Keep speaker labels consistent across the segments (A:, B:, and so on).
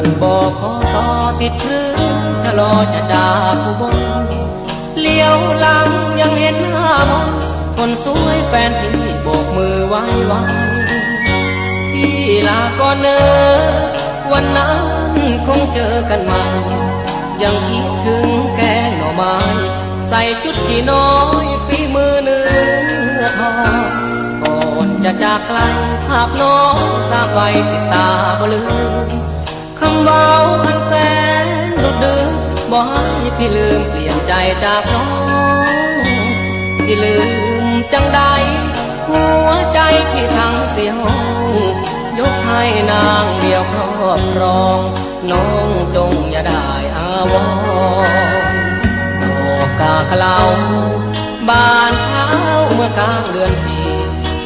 A: ันบอกขอสอติดเชะลอจะจากอุบลเลี้ยวหลังยังเห็นหน้ามนคนสวยแฟนพี่โบกมือไว้ไว้พี่ลาก่อนเนอวันนั้นคงเจอกันใหม่ยังคิดถึงแกงหน่อไม้ใส่จุดจีน้อยฝีมือเนื้อทองก่อนจะจากไกลภาพน้องสร้างไว้ติดตาบ่ลืม ให้พี่ลืมเปลี่ยนใจจากน้อง สิลืมจังใดหัวใจที่ทั้งเสียห้องยกให้นางเดียวครอบครอง น้องจงอย่าได้อาวรณ์ดอกกาเคลาบานเช้าเมื่อกลางเดือนสี่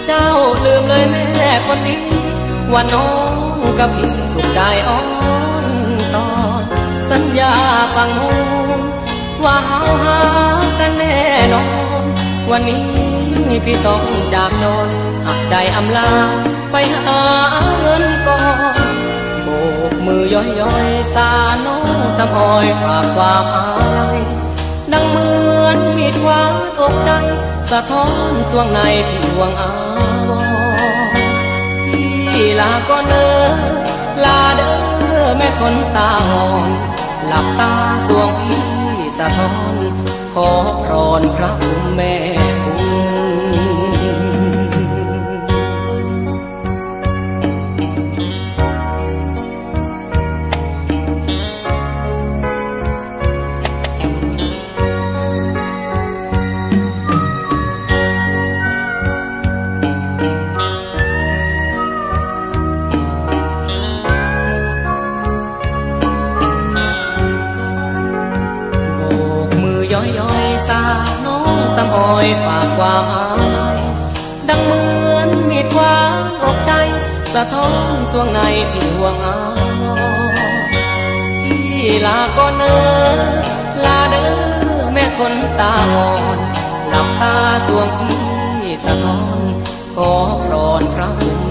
A: เจ้าลืมเลยแม่คนนี้ว่าน้องกับพี่สุขใจอ่อนสอ ญาฟังหูว่าเฮาหากันแน่นอน วันนี้พี่ต้องจากโดนหักใจอำลาไปหาเงินก่อนโบกมือย่อยย้อยสาน้องสำออยฝากความอาลัยดังเหมือนมีดวานอกใจ สะท้อนสวงในพี่ดวงอาวรณ์พี่ลาก่อนเนอลาเด้อแม่คนตาอ่อน หลับตาสวงพี่สะท้อนขอพรพระคุณแม่ น้องสำอยฝากความอาลัยดังเหมือนมีดควานอกใจ สะท้อนสวงในพี่ห่วงอาวรพี่ลาก่อนเนอลาเด้อแม่คนตาอ่อนหลับตาสวงพี่สะท้อนขอพรอนพระองคุณ